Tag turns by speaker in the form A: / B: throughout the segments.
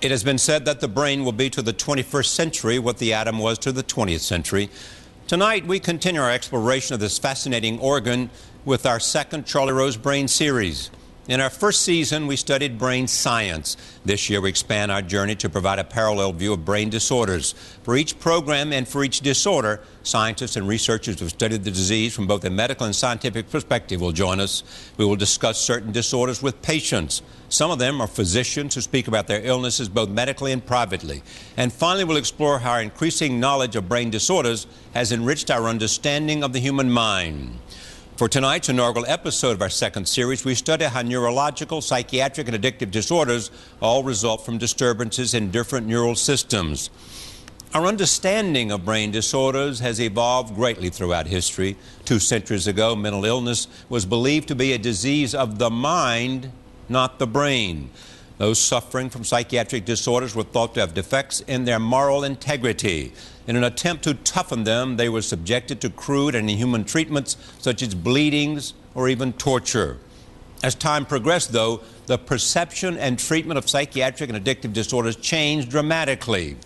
A: It has been said that the brain will be to the 21st century what the atom was to the 20th century. Tonight, we continue our exploration of this fascinating organ with our second Charlie Rose Brain series. In our first season, we studied brain science. This year, we expand our journey to provide a parallel view of brain disorders. For each program and for each disorder, scientists and researchers who have studied the disease from both a medical and scientific perspective will join us. We will discuss certain disorders with patients. Some of them are physicians who speak about their illnesses both medically and privately. And finally, we'll explore how our increasing knowledge of brain disorders has enriched our understanding of the human mind. For tonight's inaugural episode of our second series, we study how neurological, psychiatric, and addictive disorders all result from disturbances in different neural systems. Our understanding of brain disorders has evolved greatly throughout history. Two centuries ago, mental illness was believed to be a disease of the mind, not the brain. Those suffering from psychiatric disorders were thought to have defects in their moral integrity. In an attempt to toughen them, they were subjected to crude and inhuman treatments such as bleedings or even torture. As time progressed, though, the perception and treatment of psychiatric and addictive disorders changed dramatically.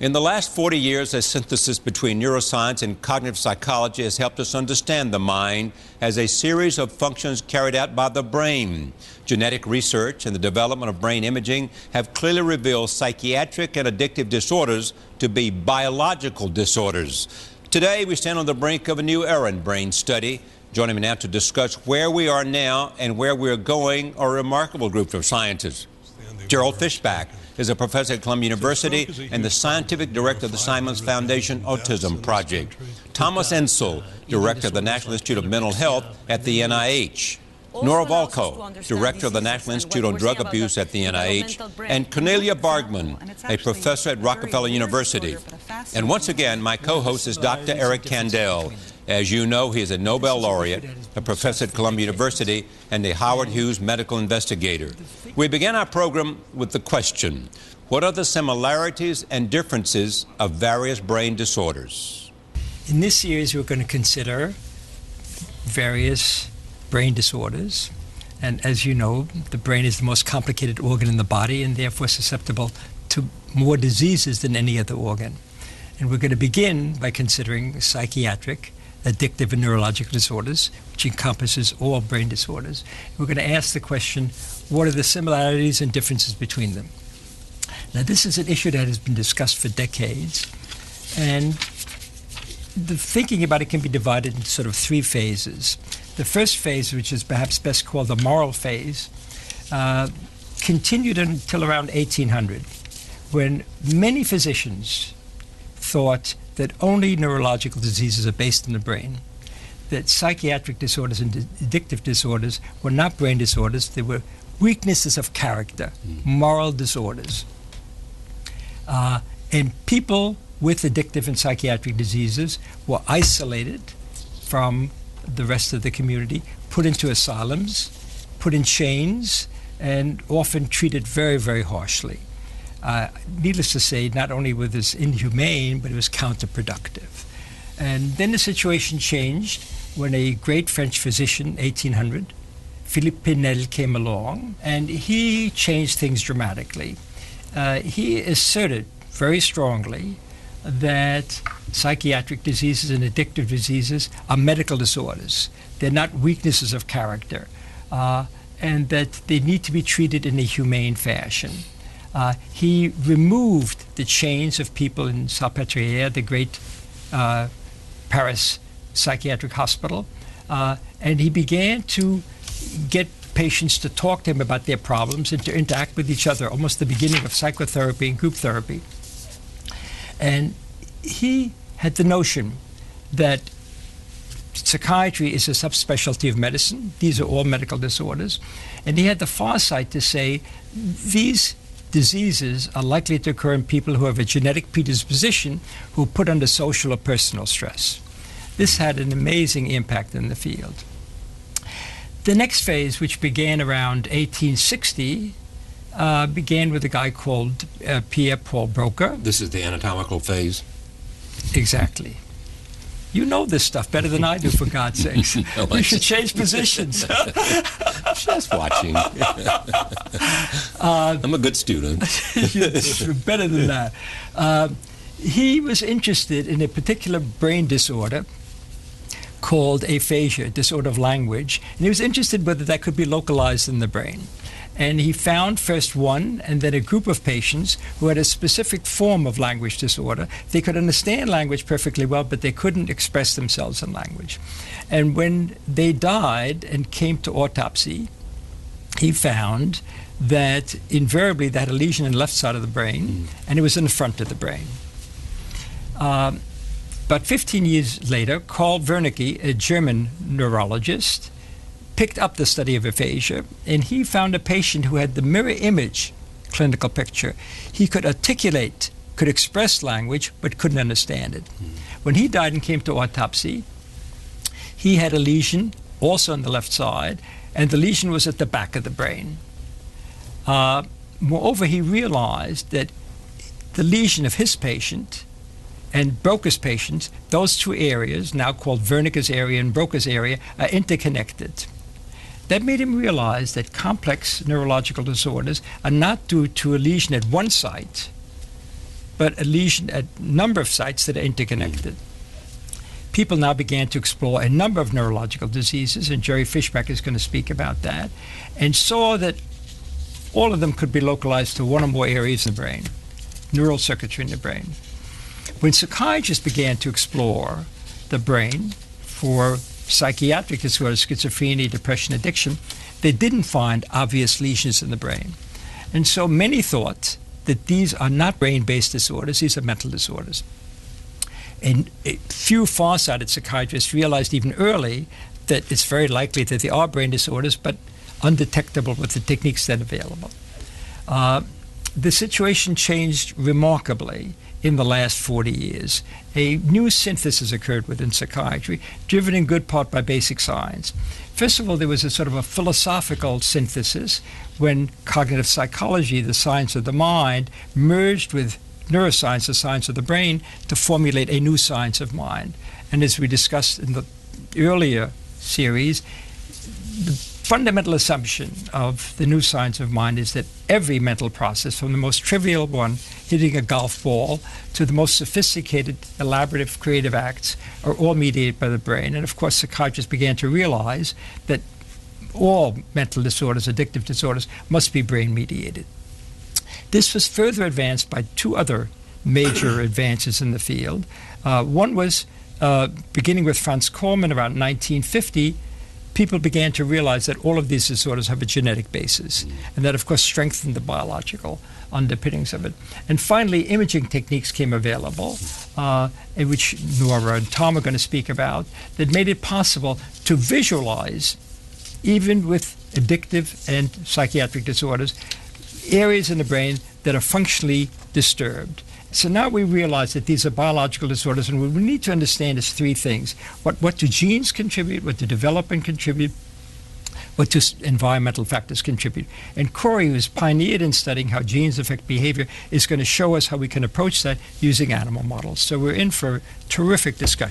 A: In the last 40 years, a synthesis between neuroscience and cognitive psychology has helped us understand the mind as a series of functions carried out by the brain. Genetic research and the development of brain imaging have clearly revealed psychiatric and addictive disorders to be biological disorders. Today, we stand on the brink of a new era in brain study. Joining me now to discuss where we are now and where we are going are a remarkable group of scientists. Gerald Fischbach is a professor at Columbia University and the scientific director of the Simons Foundation Autism Project. Thomas Insel, director of the National Institute of Mental Health at the NIH. Nora Volkow, director of the National Institute on Drug Abuse at the NIH, and Cornelia Bargmann, a professor at Rockefeller University. And once again, my co host is Dr. Eric Kandel. As you know, he is a Nobel laureate, a professor at Columbia University, and a Howard Hughes medical investigator. We began our program with the question What are the similarities and differences of various brain disorders?
B: In this series, we're going to consider various brain disorders. And as you know, the brain is the most complicated organ in the body and therefore susceptible to more diseases than any other organ. And we're going to begin by considering psychiatric, addictive, and neurological disorders, which encompasses all brain disorders. We're going to ask the question what are the similarities and differences between them? Now, this is an issue that has been discussed for decades, and the thinking about it can be divided into sort of three phases. The first phase, which is perhaps best called the moral phase, uh, continued until around 1800, when many physicians thought that only neurological diseases are based in the brain, that psychiatric disorders and addictive disorders were not brain disorders, they were weaknesses of character, mm. moral disorders. Uh, and people with addictive and psychiatric diseases were isolated from the rest of the community, put into asylums, put in chains, and often treated very, very harshly. Uh, needless to say, not only was this inhumane, but it was counterproductive. And then the situation changed when a great French physician, 1800, Philippe Pinel, came along, and he changed things dramatically. Uh, he asserted very strongly that psychiatric diseases and addictive diseases are medical disorders. They're not weaknesses of character, uh, and that they need to be treated in a humane fashion. Uh, he removed the chains of people in Salpêtrière, the great uh, Paris psychiatric hospital, uh, and he began to get patients to talk to him about their problems and to interact with each other, almost the beginning of psychotherapy and group therapy. And he had the notion that psychiatry is a subspecialty of medicine. These are all medical disorders. And he had the foresight to say these diseases are likely to occur in people who have a genetic predisposition who put under social or personal stress. This had an amazing impact in the field. The next phase, which began around 1860, uh, began with a guy called uh, Pierre Paul Broca.
A: This is the anatomical phase.
B: Exactly. You know this stuff better than I do, for God's sakes. no, you should change positions.
A: Just watching. I'm a good student.
B: better than that. Uh, he was interested in a particular brain disorder called aphasia, disorder of language, and he was interested whether that could be localized in the brain. And he found first one and then a group of patients who had a specific form of language disorder. They could understand language perfectly well, but they couldn't express themselves in language. And when they died and came to autopsy, he found that invariably they had a lesion in the left side of the brain, mm. and it was in the front of the brain. Um, but 15 years later, Karl Wernicke, a German neurologist, picked up the study of aphasia, and he found a patient who had the mirror image clinical picture. He could articulate, could express language, but couldn't understand it. Mm. When he died and came to autopsy, he had a lesion also on the left side, and the lesion was at the back of the brain. Uh, moreover, he realized that the lesion of his patient and Broca's patients, those two areas, now called Wernicke's area and Broca's area, are interconnected. That made him realize that complex neurological disorders are not due to a lesion at one site, but a lesion at a number of sites that are interconnected. People now began to explore a number of neurological diseases, and Jerry Fischbach is going to speak about that, and saw that all of them could be localized to one or more areas in the brain, neural circuitry in the brain. When psychiatrists began to explore the brain for psychiatric disorders, schizophrenia, depression, addiction, they didn't find obvious lesions in the brain. And so many thought that these are not brain based disorders, these are mental disorders. And a few far-sighted psychiatrists realized even early that it's very likely that they are brain disorders, but undetectable with the techniques are available. Uh, the situation changed remarkably in the last 40 years. A new synthesis occurred within psychiatry, driven in good part by basic science. First of all, there was a sort of a philosophical synthesis when cognitive psychology, the science of the mind, merged with neuroscience, the science of the brain, to formulate a new science of mind. And as we discussed in the earlier series, the fundamental assumption of the new science of mind is that every mental process, from the most trivial one, hitting a golf ball, to the most sophisticated, elaborative, creative acts, are all mediated by the brain. And of course, psychiatrists began to realize that all mental disorders, addictive disorders, must be brain mediated. This was further advanced by two other major advances in the field. Uh, one was uh, beginning with Franz Kallmann around 1950 people began to realize that all of these disorders have a genetic basis, and that, of course, strengthened the biological underpinnings of it. And finally, imaging techniques came available, uh, which Nora and Tom are going to speak about, that made it possible to visualize, even with addictive and psychiatric disorders, areas in the brain that are functionally disturbed. So now we realize that these are biological disorders, and what we need to understand is three things: what what do genes contribute, what do development contribute, what do environmental factors contribute. And Cori, who's pioneered in studying how genes affect behavior, is going to show us how we can approach that using animal models. So we're in for a terrific discussion.